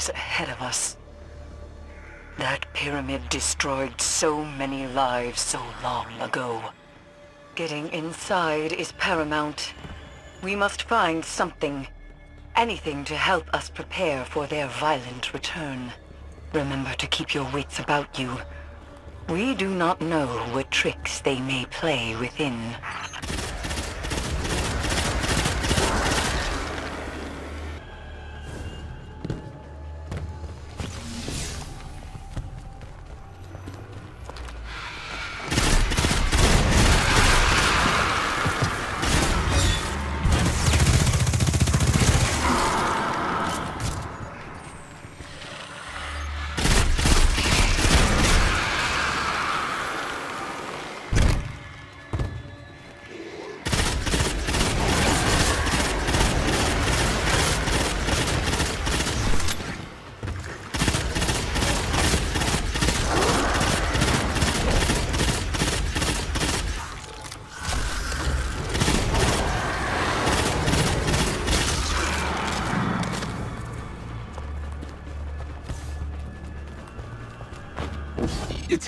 lies ahead of us. That pyramid destroyed so many lives so long ago. Getting inside is paramount. We must find something, anything to help us prepare for their violent return. Remember to keep your wits about you. We do not know what tricks they may play within.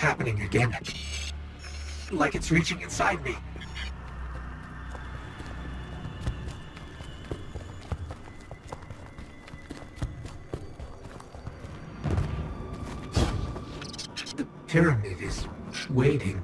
Happening again. Like it's reaching inside me. The pyramid is waiting.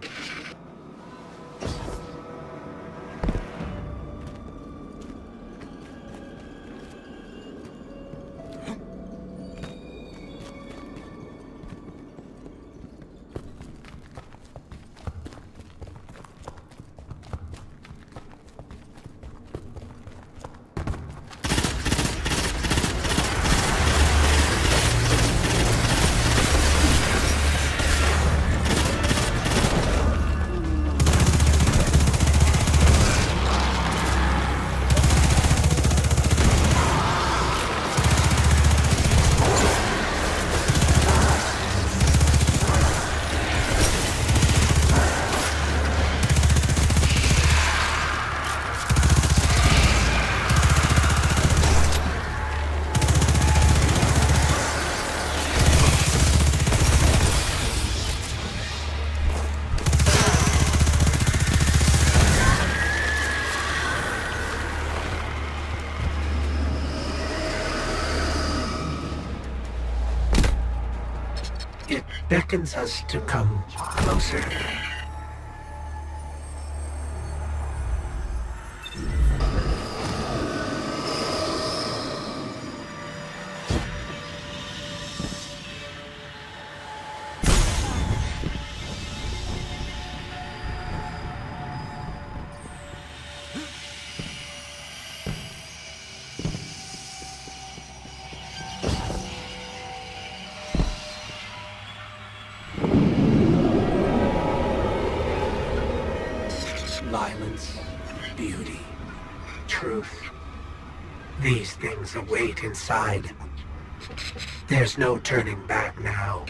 Beckons us to come closer. These things await inside. There's no turning back now.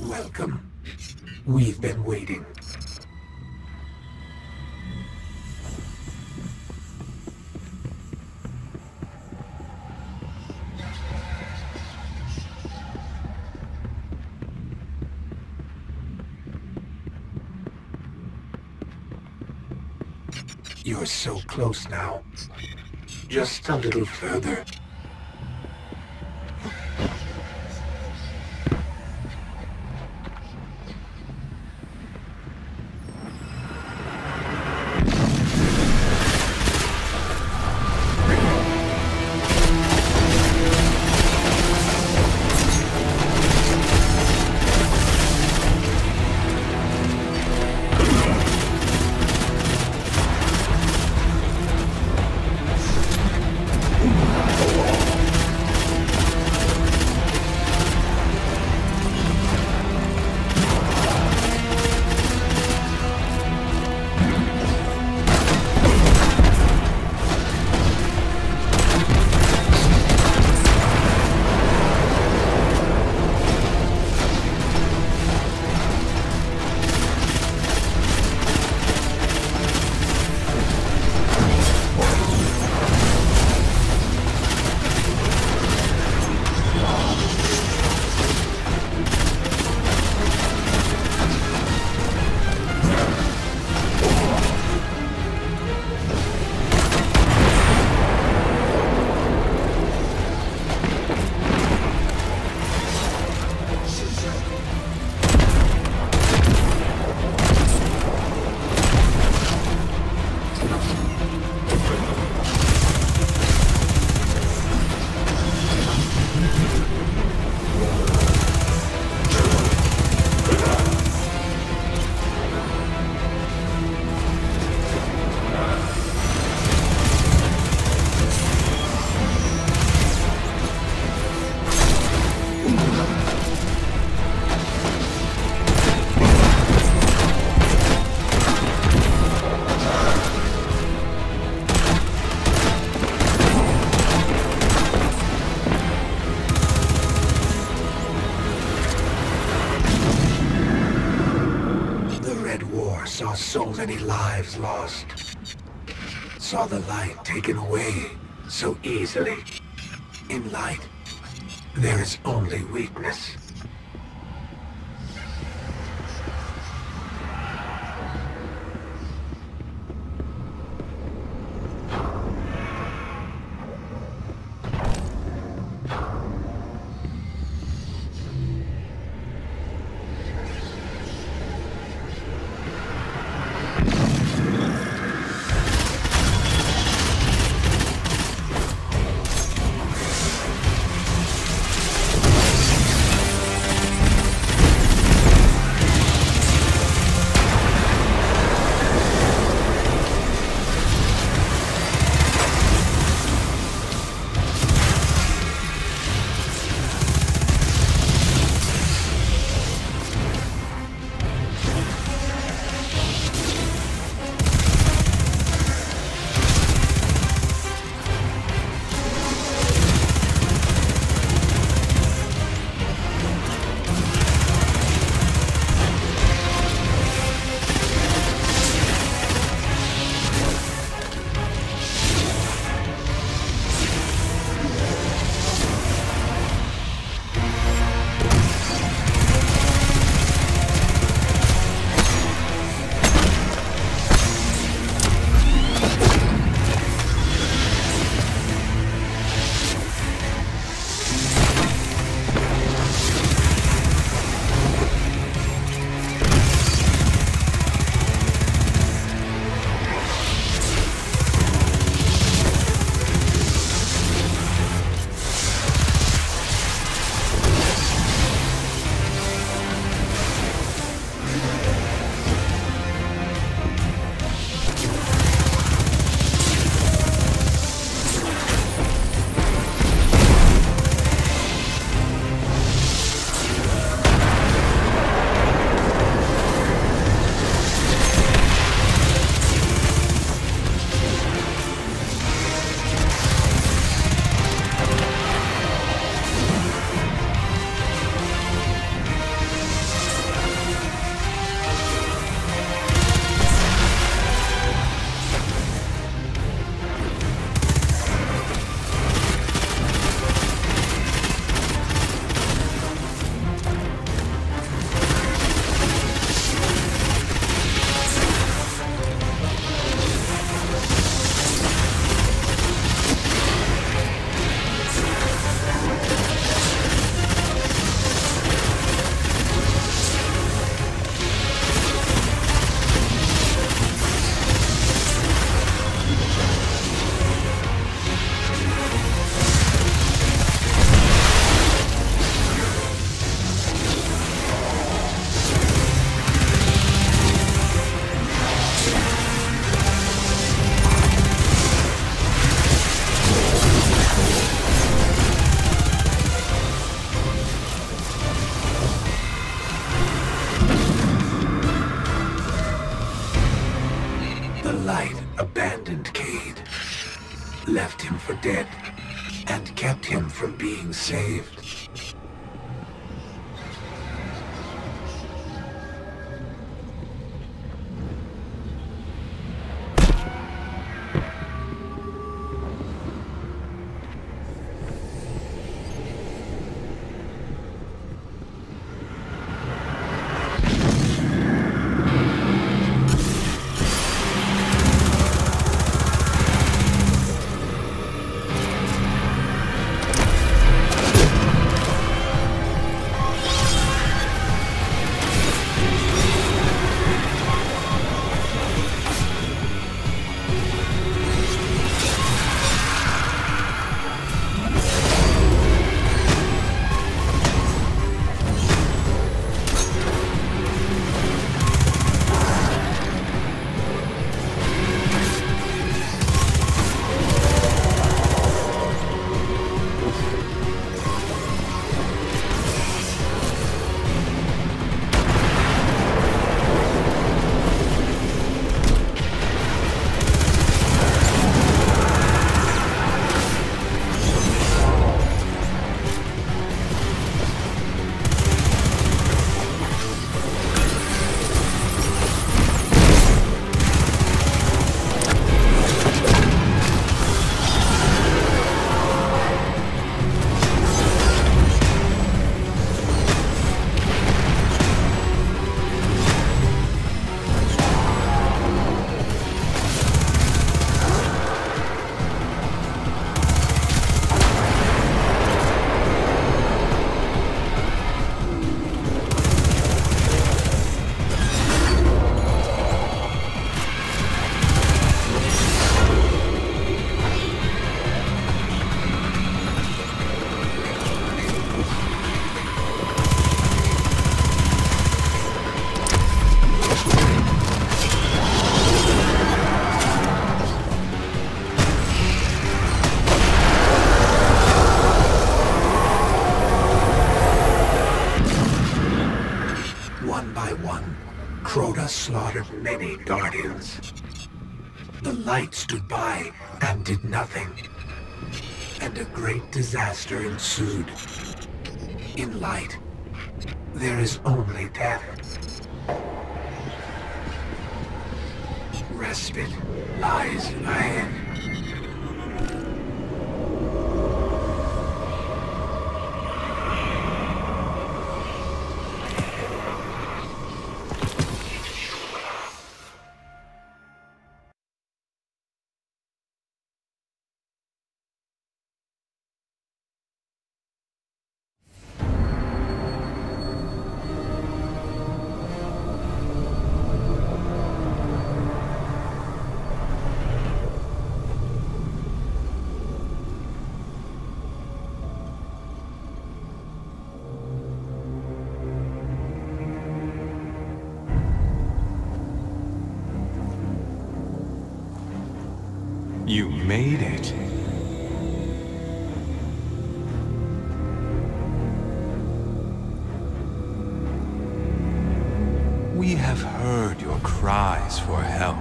Welcome. We've been waiting. You're so close now. Just a little further. Saw the light taken away so easily. In light, there is only weakness. Slaughtered many Guardians. The light stood by and did nothing. And a great disaster ensued. In light, there is only death. Respite lies ahead. Made it. We have heard your cries for help.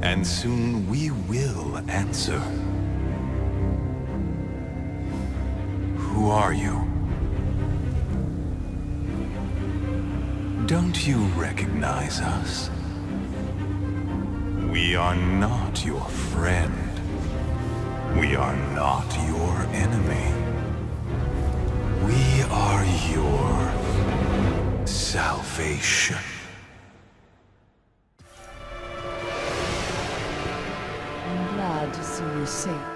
And soon we will answer. Who are you? Don't you recognize us? We are not your friend. We are not your enemy. We are your salvation. I'm glad to see you safe.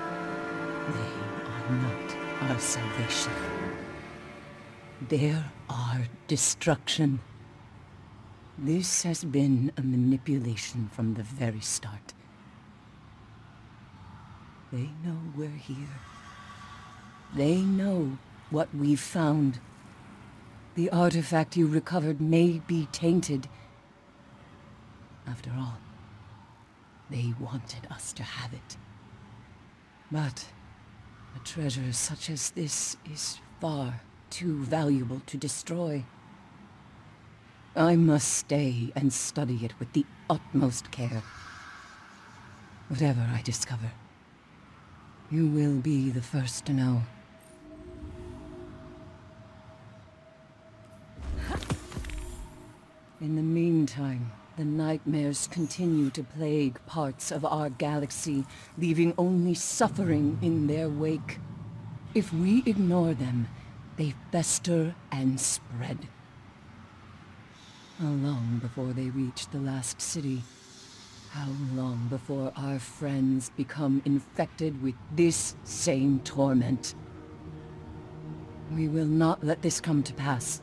They are not our salvation. They're our destruction. This has been a manipulation from the very start. They know we're here. They know what we've found. The artifact you recovered may be tainted. After all, they wanted us to have it. But a treasure such as this is far too valuable to destroy. I must stay and study it with the utmost care. Whatever I discover, you will be the first to know. In the meantime, the nightmares continue to plague parts of our galaxy, leaving only suffering in their wake. If we ignore them, they fester and spread. How long before they reach the last city? How long before our friends become infected with this same torment? We will not let this come to pass.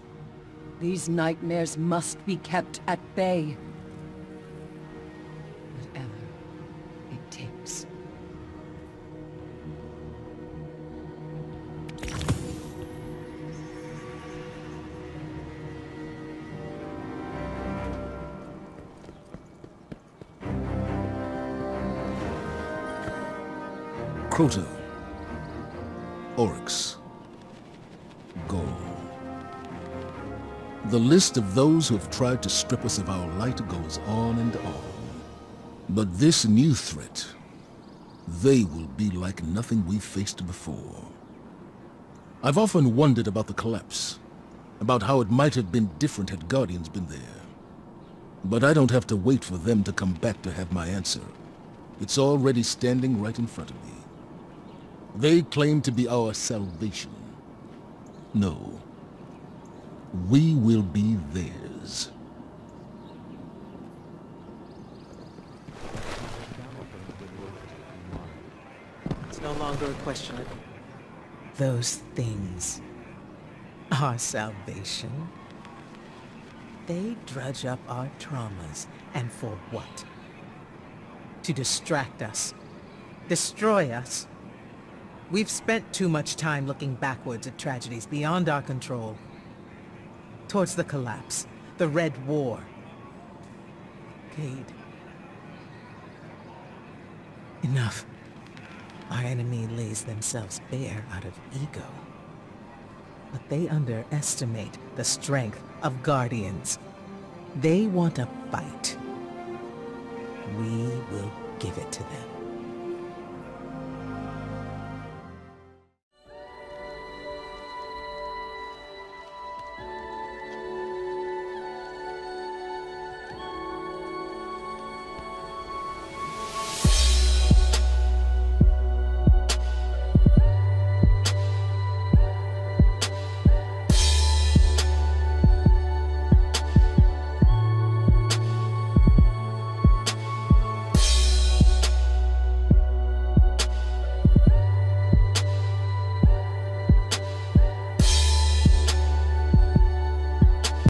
These nightmares must be kept at bay. Crota, Oryx, Ghaul. The list of those who have tried to strip us of our light goes on and on. But this new threat, they will be like nothing we've faced before. I've often wondered about the collapse, about how it might have been different had Guardians been there. But I don't have to wait for them to come back to have my answer. It's already standing right in front of me. They claim to be our salvation. No. We will be theirs. It's no longer a question of those things. Our salvation. They drudge up our traumas, and for what? To distract us. Destroy us. We've spent too much time looking backwards at tragedies beyond our control. Towards the collapse, the Red War. Cayde. Enough. Our enemy lays themselves bare out of ego. But they underestimate the strength of Guardians. They want a fight. We will give it to them.